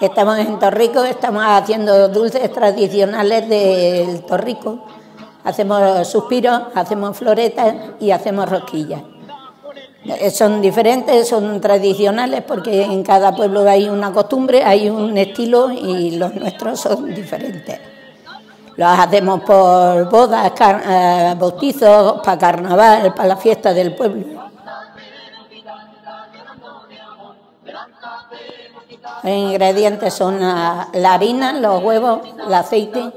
Estamos en Torrico, estamos haciendo dulces tradicionales del Torrico. Hacemos suspiros, hacemos floretas y hacemos rosquillas. Eh, son diferentes, son tradicionales porque en cada pueblo hay una costumbre, hay un estilo y los nuestros son diferentes. Los hacemos por bodas, eh, bautizos, para carnaval, para la fiesta del pueblo. Los ingredientes son la harina, los huevos, el aceite,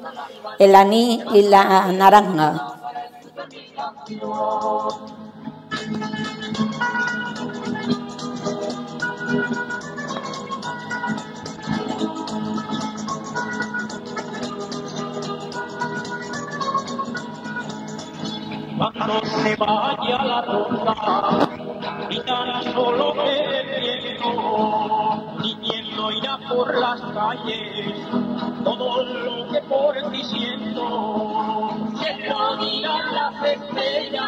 el anís y la naranja. Y tan solo que viento, niñendo irá por las calles, todo lo que por ti siento, se lo dirán las estrellas,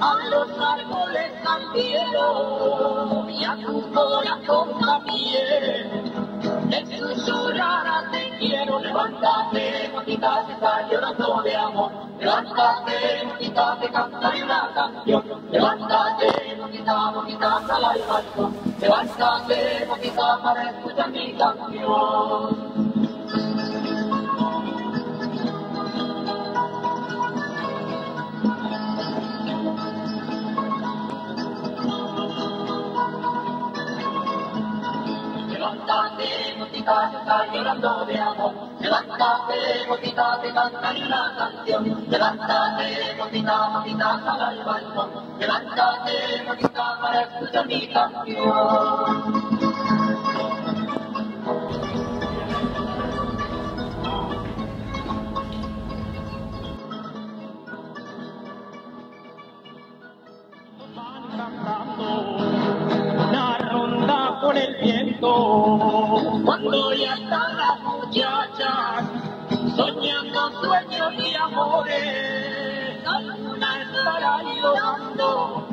a los árboles cantieron, y a tu corazón también te susurrará te quiero, levántate, motita, se está llorando de amor, levántate, motita, te cantaré una canción, levántate, motita, motita, sala al balcón, levántate, motita, para escuchar mi canción. Levántate, motita, está llorando de amor. Levántate, motita, te cantaré una canción. Levántate, motita, motita, sal al balcón. Levántate, motita, para escuchar mi canción. Una ronda por el viento, cuando ya están las muchachas soñando sueños y amores, alguna estará llorando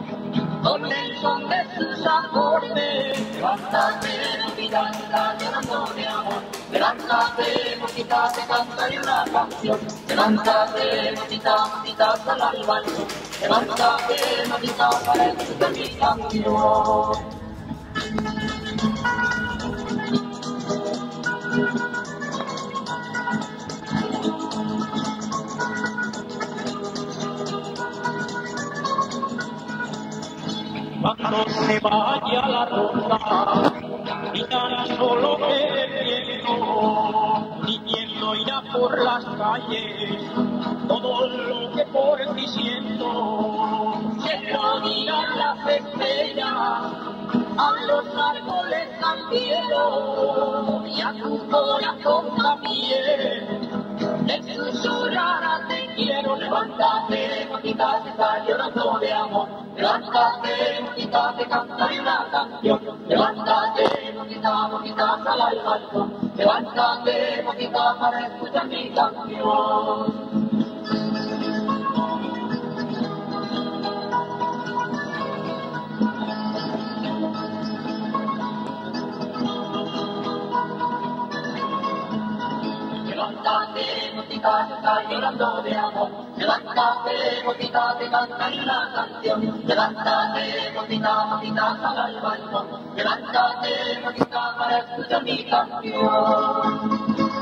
con el son de sus acordes. Levántate, motita, está llorando de amor. Levántate, motita, te cantaré una canción. Levántate, motita, motita, sal al balcón. Levántate, motita, para mi canción. Cuando se vaya la ronda, tan solo que viento, niñendo irá por las calles, todo lo que por ti siento, se lo dirán las estrellas, a los árboles cantieron, y a tu corazón también. Te susurrará te quiero, levántate, motita, se está llorando de amor. Levántate, motita, te cantaré una canción. Levántate, motita, motita, sal al balcón. Levántate, motita, para escuchar mi canción. Llorando de amor. Levántate, motita, te cantaré una canción. Levántate, sal al balcón. Levántate, para escuchar mi canción.